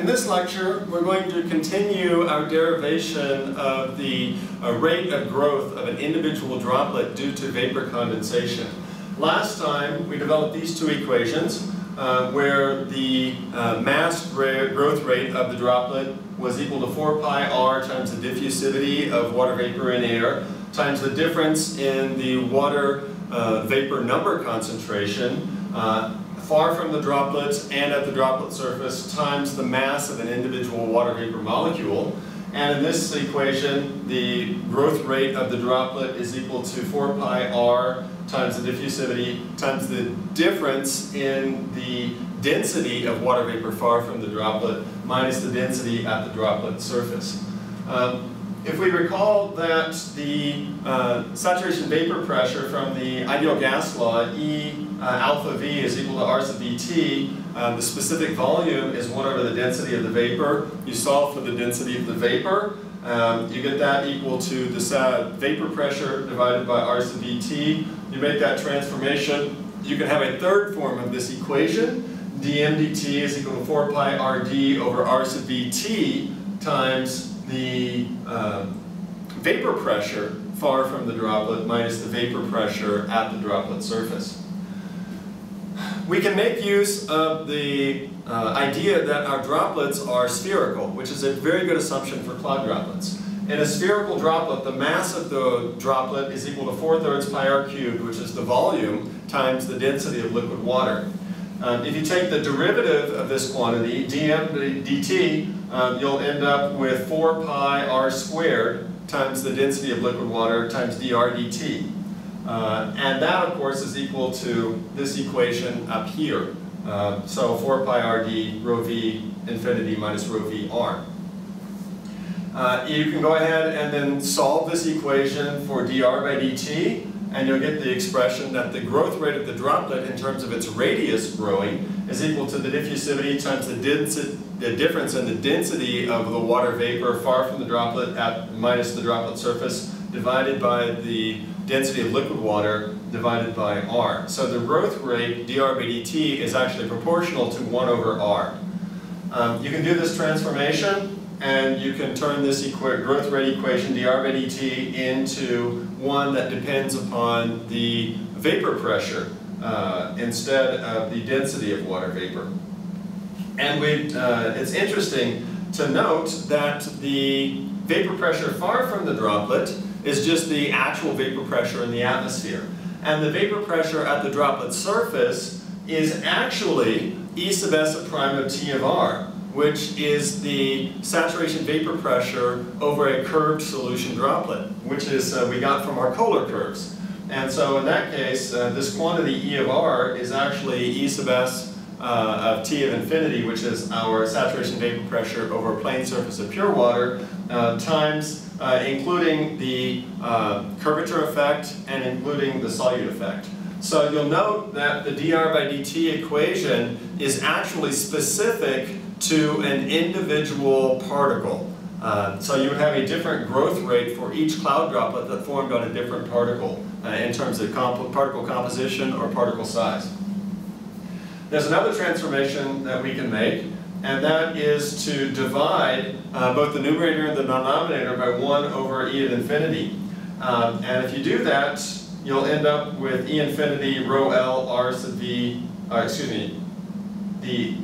In this lecture, we're going to continue our derivation of the uh, rate of growth of an individual droplet due to vapor condensation. Last time, we developed these two equations uh, where the uh, mass growth rate of the droplet was equal to 4 pi r times the diffusivity of water vapor in air times the difference in the water uh, vapor number concentration uh, far from the droplets and at the droplet surface times the mass of an individual water vapor molecule. And in this equation, the growth rate of the droplet is equal to 4 pi r times the diffusivity times the difference in the density of water vapor far from the droplet minus the density at the droplet surface. Um, if we recall that the uh, saturation vapor pressure from the ideal gas law, E uh, alpha V is equal to R sub VT, uh, the specific volume is 1 over the density of the vapor. You solve for the density of the vapor. Um, you get that equal to the vapor pressure divided by R sub VT. You make that transformation. You can have a third form of this equation. dm dt is equal to 4 pi rd over R sub times the uh, vapor pressure far from the droplet minus the vapor pressure at the droplet surface. We can make use of the uh, idea that our droplets are spherical, which is a very good assumption for cloud droplets. In a spherical droplet, the mass of the droplet is equal to 4 thirds pi r cubed, which is the volume, times the density of liquid water. Um, if you take the derivative of this quantity, dm dt, um, you'll end up with 4 pi r squared times the density of liquid water times dr dt. Uh, and that, of course, is equal to this equation up here. Uh, so 4 pi rd rho v infinity minus rho v r. Uh, you can go ahead and then solve this equation for dr by dt and you'll get the expression that the growth rate of the droplet in terms of its radius growing is equal to the diffusivity times the, the difference in the density of the water vapor far from the droplet at minus the droplet surface divided by the density of liquid water divided by r. So the growth rate, dr by dt, is actually proportional to 1 over r. Um, you can do this transformation and you can turn this growth rate equation, dr by dt, into one that depends upon the vapor pressure uh, instead of the density of water vapor. And we, uh, it's interesting to note that the vapor pressure far from the droplet is just the actual vapor pressure in the atmosphere. And the vapor pressure at the droplet surface is actually E sub s prime of T of R which is the saturation vapor pressure over a curved solution droplet, which is uh, we got from our Kohler curves. And so in that case, uh, this quantity E of R is actually E sub s uh, of T of infinity, which is our saturation vapor pressure over a plane surface of pure water, uh, times uh, including the uh, curvature effect and including the solute effect. So you'll note that the dr by dt equation is actually specific to an individual particle. Uh, so you would have a different growth rate for each cloud droplet that formed on a different particle uh, in terms of comp particle composition or particle size. There's another transformation that we can make, and that is to divide uh, both the numerator and the denominator by 1 over e at infinity. Um, and if you do that, you'll end up with e infinity rho l r sub v, uh, excuse me, the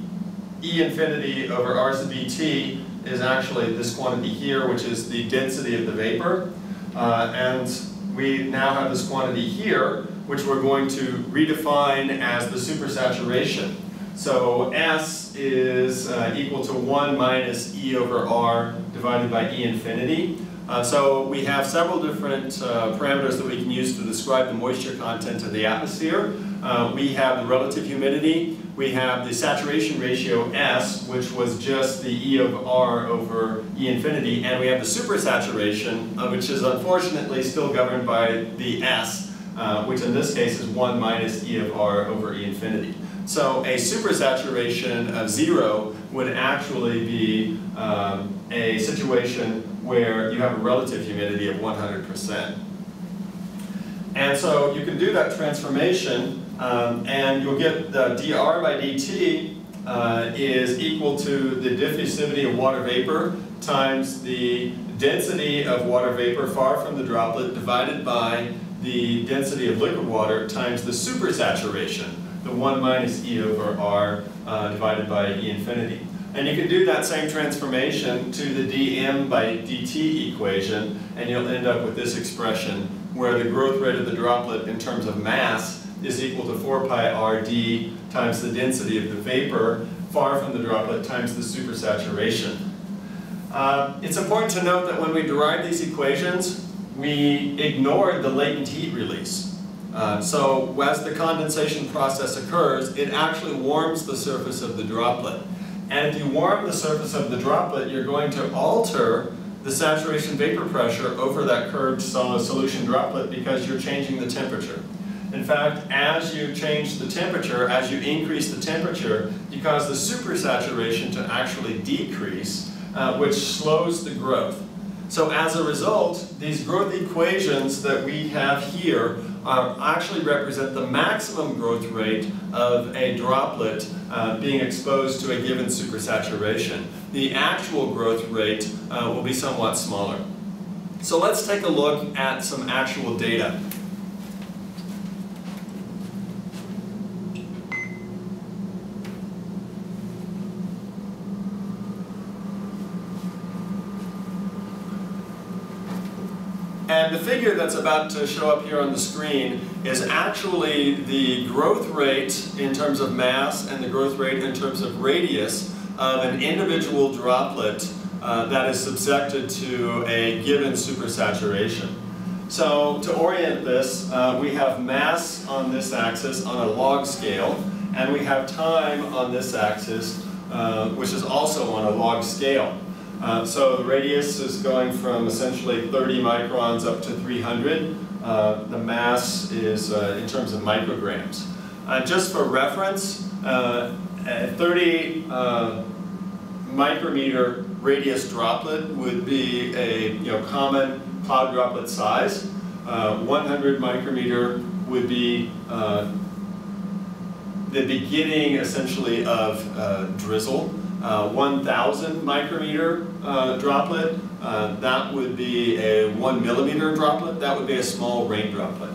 E infinity over R sub T is actually this quantity here, which is the density of the vapor. Uh, and we now have this quantity here, which we're going to redefine as the supersaturation. So S is uh, equal to 1 minus E over R divided by E infinity. Uh, so we have several different uh, parameters that we can use to describe the moisture content of the atmosphere. Uh, we have the relative humidity, we have the saturation ratio S, which was just the E of R over E infinity, and we have the supersaturation, uh, which is unfortunately still governed by the S, uh, which in this case is 1 minus E of R over E infinity. So a supersaturation of zero would actually be um, a situation where you have a relative humidity of 100%. And so you can do that transformation um, and you'll get the dr by dt uh, is equal to the diffusivity of water vapor times the density of water vapor far from the droplet divided by the density of liquid water times the supersaturation, the 1 minus E over R uh, divided by E infinity. And you can do that same transformation to the dm by dt equation, and you'll end up with this expression where the growth rate of the droplet in terms of mass is equal to 4 pi rd times the density of the vapor far from the droplet times the supersaturation. Uh, it's important to note that when we derive these equations, we ignored the latent heat release. Uh, so as the condensation process occurs, it actually warms the surface of the droplet. And if you warm the surface of the droplet, you're going to alter the saturation vapor pressure over that curved solid solution droplet because you're changing the temperature. In fact, as you change the temperature, as you increase the temperature, you cause the supersaturation to actually decrease, uh, which slows the growth. So as a result, these growth equations that we have here uh, actually represent the maximum growth rate of a droplet uh, being exposed to a given supersaturation. The actual growth rate uh, will be somewhat smaller. So let's take a look at some actual data. And the figure that's about to show up here on the screen is actually the growth rate in terms of mass and the growth rate in terms of radius of an individual droplet uh, that is subjected to a given supersaturation. So to orient this, uh, we have mass on this axis on a log scale, and we have time on this axis, uh, which is also on a log scale. Uh, so the radius is going from essentially 30 microns up to 300. Uh, the mass is uh, in terms of micrograms. Uh, just for reference, uh, a 30 micrometer radius droplet would be a you know, common cloud droplet size. 100 micrometer would be the beginning essentially of drizzle uh, 1,000 micrometer uh, droplet, uh, that would be a one millimeter droplet, that would be a small rain droplet.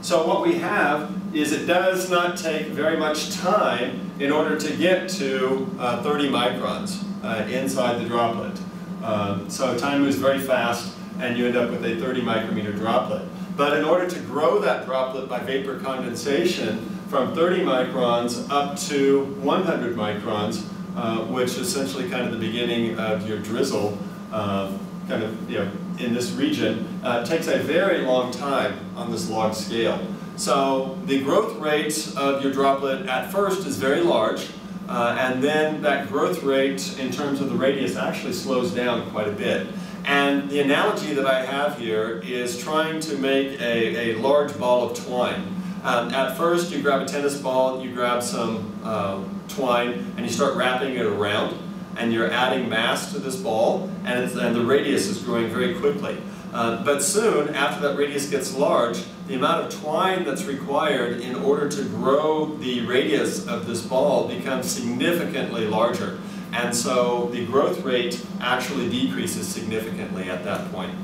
So what we have is it does not take very much time in order to get to uh, 30 microns uh, inside the droplet. Um, so time moves very fast and you end up with a 30 micrometer droplet. But in order to grow that droplet by vapor condensation from 30 microns up to 100 microns, uh, which is essentially kind of the beginning of your drizzle, uh, kind of, you know, in this region, uh, takes a very long time on this log scale. So the growth rate of your droplet at first is very large, uh, and then that growth rate in terms of the radius actually slows down quite a bit. And the analogy that I have here is trying to make a, a large ball of twine. Um, at first, you grab a tennis ball, you grab some uh, twine, and you start wrapping it around, and you're adding mass to this ball, and, and the radius is growing very quickly. Uh, but soon, after that radius gets large, the amount of twine that's required in order to grow the radius of this ball becomes significantly larger. And so the growth rate actually decreases significantly at that point.